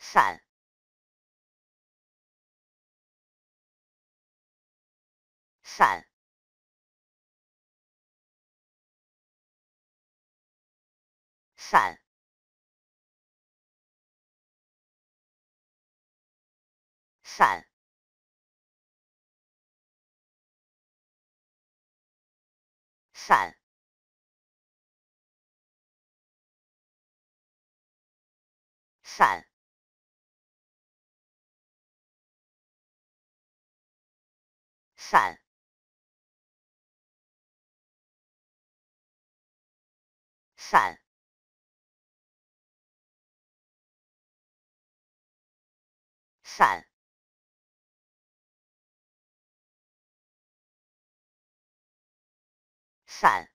伞，伞，伞，伞，伞。伞，伞，伞，伞，伞。